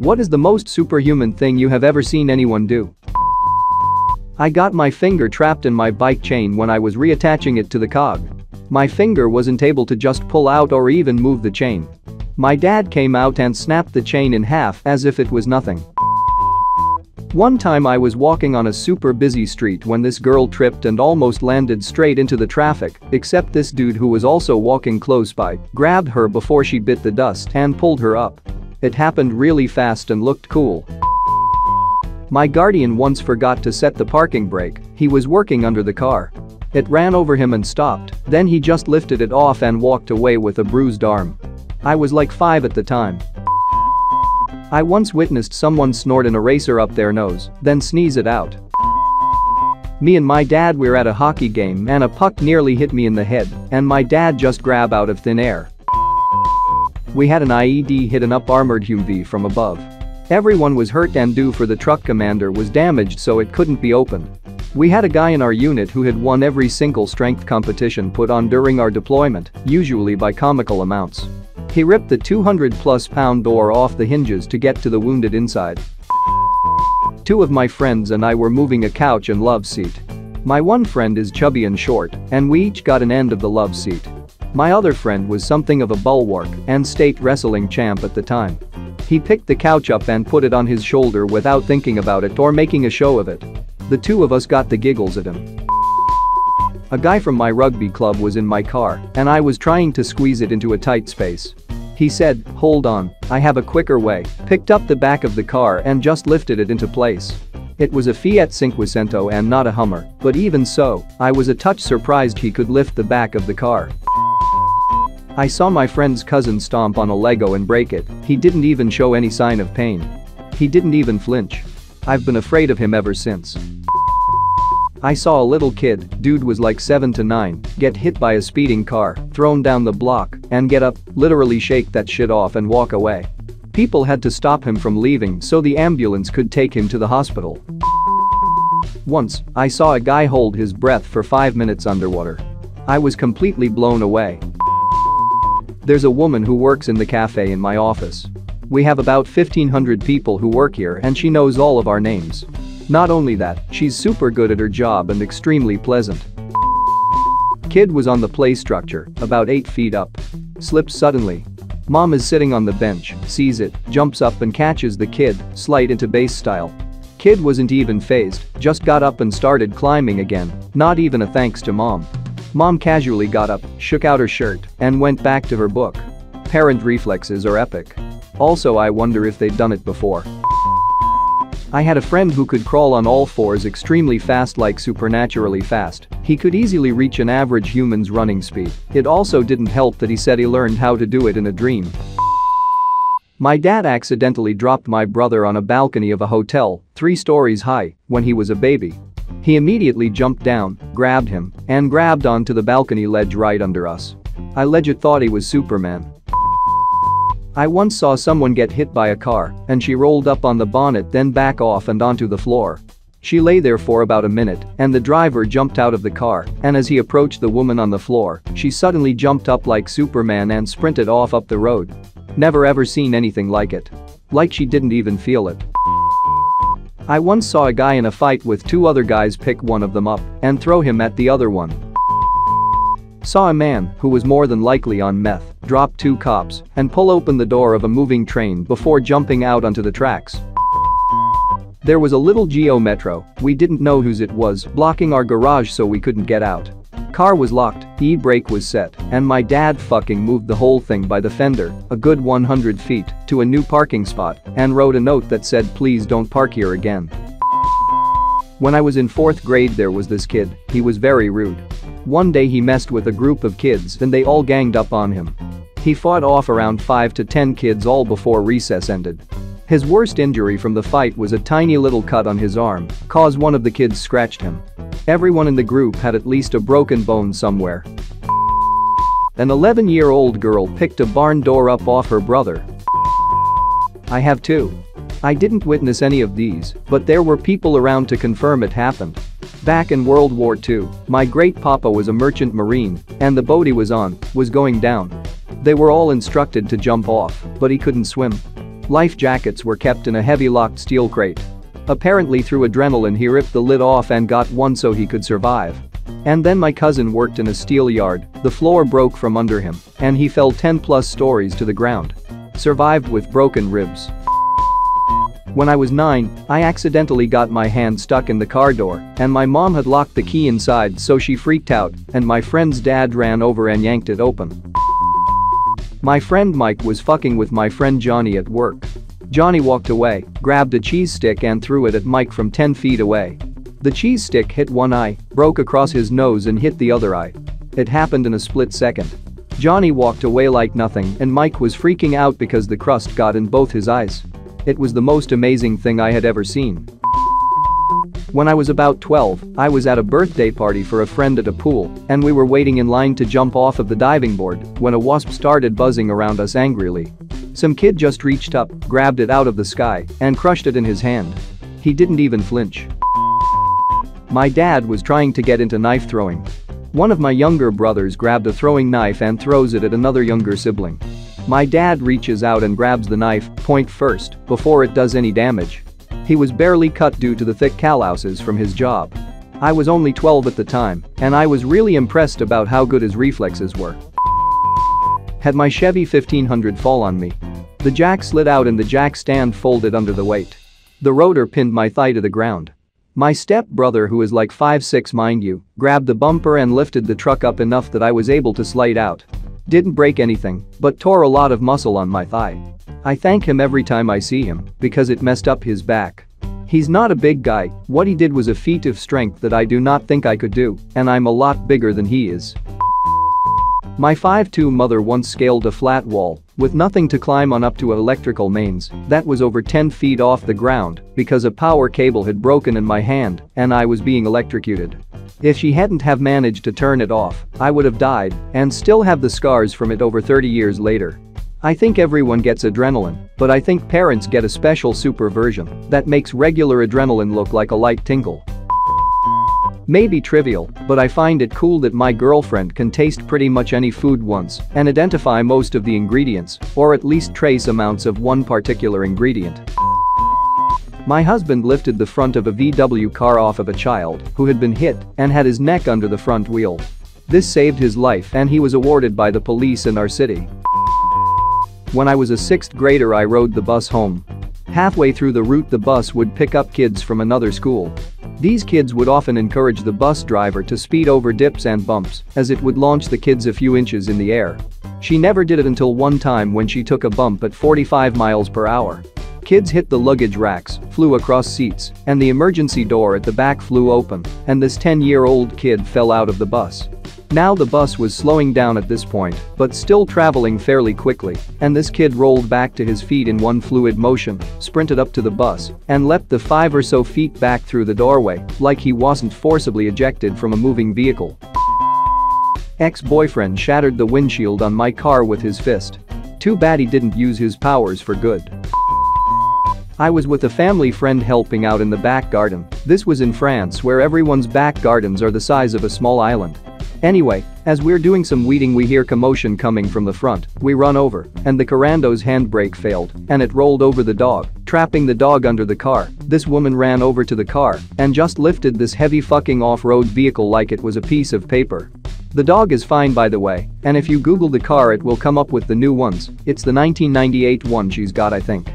What is the most superhuman thing you have ever seen anyone do? I got my finger trapped in my bike chain when I was reattaching it to the cog. My finger wasn't able to just pull out or even move the chain. My dad came out and snapped the chain in half as if it was nothing. One time I was walking on a super busy street when this girl tripped and almost landed straight into the traffic, except this dude who was also walking close by grabbed her before she bit the dust and pulled her up. It happened really fast and looked cool. My guardian once forgot to set the parking brake, he was working under the car. It ran over him and stopped, then he just lifted it off and walked away with a bruised arm. I was like 5 at the time. I once witnessed someone snort an eraser up their nose, then sneeze it out. Me and my dad were at a hockey game and a puck nearly hit me in the head, and my dad just grab out of thin air. We had an IED hit an up-armored Humvee from above. Everyone was hurt and due for the truck commander was damaged so it couldn't be opened. We had a guy in our unit who had won every single strength competition put on during our deployment, usually by comical amounts. He ripped the 200 plus pound door off the hinges to get to the wounded inside. Two of my friends and I were moving a couch and love seat. My one friend is chubby and short, and we each got an end of the love seat. My other friend was something of a bulwark and state wrestling champ at the time. He picked the couch up and put it on his shoulder without thinking about it or making a show of it. The two of us got the giggles at him. A guy from my rugby club was in my car, and I was trying to squeeze it into a tight space. He said, hold on, I have a quicker way, picked up the back of the car and just lifted it into place. It was a Fiat Cinquecento and not a Hummer, but even so, I was a touch surprised he could lift the back of the car. I saw my friend's cousin stomp on a Lego and break it, he didn't even show any sign of pain. He didn't even flinch. I've been afraid of him ever since. I saw a little kid, dude was like 7 to 9, get hit by a speeding car, thrown down the block, and get up, literally shake that shit off and walk away. People had to stop him from leaving so the ambulance could take him to the hospital. Once, I saw a guy hold his breath for 5 minutes underwater. I was completely blown away. There's a woman who works in the cafe in my office. We have about 1500 people who work here and she knows all of our names. Not only that, she's super good at her job and extremely pleasant. Kid was on the play structure, about 8 feet up. Slips suddenly. Mom is sitting on the bench, sees it, jumps up and catches the kid, slight into base style. Kid wasn't even phased, just got up and started climbing again, not even a thanks to mom. Mom casually got up, shook out her shirt, and went back to her book. Parent reflexes are epic. Also I wonder if they'd done it before. I had a friend who could crawl on all fours extremely fast like supernaturally fast. He could easily reach an average human's running speed. It also didn't help that he said he learned how to do it in a dream. My dad accidentally dropped my brother on a balcony of a hotel, three stories high, when he was a baby. He immediately jumped down, grabbed him, and grabbed onto the balcony ledge right under us. I legit thought he was Superman. I once saw someone get hit by a car and she rolled up on the bonnet then back off and onto the floor. She lay there for about a minute and the driver jumped out of the car and as he approached the woman on the floor, she suddenly jumped up like Superman and sprinted off up the road. Never ever seen anything like it. Like she didn't even feel it. I once saw a guy in a fight with two other guys pick one of them up and throw him at the other one. Saw a man, who was more than likely on meth, drop two cops and pull open the door of a moving train before jumping out onto the tracks. There was a little Geo Metro, we didn't know whose it was, blocking our garage so we couldn't get out. Car was locked, e-brake was set, and my dad fucking moved the whole thing by the fender, a good 100 feet, to a new parking spot, and wrote a note that said please don't park here again. When I was in 4th grade there was this kid, he was very rude. One day he messed with a group of kids and they all ganged up on him. He fought off around 5 to 10 kids all before recess ended. His worst injury from the fight was a tiny little cut on his arm, cause one of the kids scratched him. Everyone in the group had at least a broken bone somewhere. An 11-year-old girl picked a barn door up off her brother. I have two. I didn't witness any of these, but there were people around to confirm it happened. Back in World War II, my great-papa was a merchant marine, and the boat he was on was going down. They were all instructed to jump off, but he couldn't swim. Life jackets were kept in a heavy locked steel crate. Apparently through adrenaline he ripped the lid off and got one so he could survive. And then my cousin worked in a steel yard, the floor broke from under him, and he fell 10 plus stories to the ground. Survived with broken ribs. When I was 9, I accidentally got my hand stuck in the car door, and my mom had locked the key inside so she freaked out, and my friend's dad ran over and yanked it open. My friend Mike was fucking with my friend Johnny at work. Johnny walked away, grabbed a cheese stick and threw it at Mike from 10 feet away. The cheese stick hit one eye, broke across his nose and hit the other eye. It happened in a split second. Johnny walked away like nothing and Mike was freaking out because the crust got in both his eyes. It was the most amazing thing I had ever seen. When I was about 12, I was at a birthday party for a friend at a pool, and we were waiting in line to jump off of the diving board when a wasp started buzzing around us angrily. Some kid just reached up, grabbed it out of the sky, and crushed it in his hand. He didn't even flinch. My dad was trying to get into knife throwing. One of my younger brothers grabbed a throwing knife and throws it at another younger sibling. My dad reaches out and grabs the knife, point first, before it does any damage. He was barely cut due to the thick calluses from his job. I was only 12 at the time, and I was really impressed about how good his reflexes were. Had my Chevy 1500 fall on me. The jack slid out and the jack stand folded under the weight. The rotor pinned my thigh to the ground. My step-brother who is like 5'6 mind you, grabbed the bumper and lifted the truck up enough that I was able to slide out. Didn't break anything, but tore a lot of muscle on my thigh. I thank him every time I see him because it messed up his back. He's not a big guy, what he did was a feat of strength that I do not think I could do, and I'm a lot bigger than he is. My 5'2 mother once scaled a flat wall with nothing to climb on up to electrical mains that was over 10 feet off the ground because a power cable had broken in my hand and I was being electrocuted. If she hadn't have managed to turn it off, I would have died and still have the scars from it over 30 years later. I think everyone gets adrenaline, but I think parents get a special super version that makes regular adrenaline look like a light tingle. Maybe trivial, but I find it cool that my girlfriend can taste pretty much any food once and identify most of the ingredients, or at least trace amounts of one particular ingredient. My husband lifted the front of a VW car off of a child who had been hit and had his neck under the front wheel. This saved his life and he was awarded by the police in our city. When I was a sixth grader I rode the bus home. Halfway through the route the bus would pick up kids from another school. These kids would often encourage the bus driver to speed over dips and bumps as it would launch the kids a few inches in the air. She never did it until one time when she took a bump at 45 miles per hour. Kids hit the luggage racks, flew across seats, and the emergency door at the back flew open, and this 10-year-old kid fell out of the bus. Now the bus was slowing down at this point, but still traveling fairly quickly, and this kid rolled back to his feet in one fluid motion, sprinted up to the bus, and leapt the five or so feet back through the doorway, like he wasn't forcibly ejected from a moving vehicle. Ex-boyfriend shattered the windshield on my car with his fist. Too bad he didn't use his powers for good. I was with a family friend helping out in the back garden. This was in France where everyone's back gardens are the size of a small island. Anyway, as we're doing some weeding we hear commotion coming from the front, we run over, and the Carando's handbrake failed, and it rolled over the dog, trapping the dog under the car. This woman ran over to the car and just lifted this heavy fucking off-road vehicle like it was a piece of paper. The dog is fine by the way, and if you google the car it will come up with the new ones, it's the 1998 one she's got I think.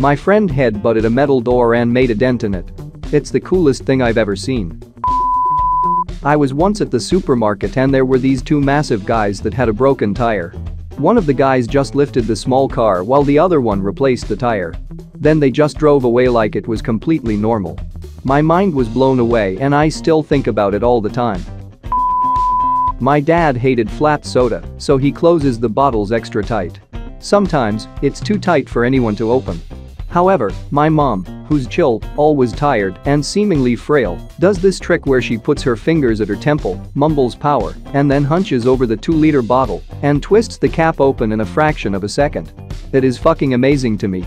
My friend head butted a metal door and made a dent in it. It's the coolest thing I've ever seen. I was once at the supermarket and there were these two massive guys that had a broken tire. One of the guys just lifted the small car while the other one replaced the tire. Then they just drove away like it was completely normal. My mind was blown away and I still think about it all the time. My dad hated flat soda, so he closes the bottles extra tight. Sometimes, it's too tight for anyone to open. However, my mom, who's chill, always tired, and seemingly frail, does this trick where she puts her fingers at her temple, mumbles power, and then hunches over the 2-liter bottle and twists the cap open in a fraction of a second. It is fucking amazing to me.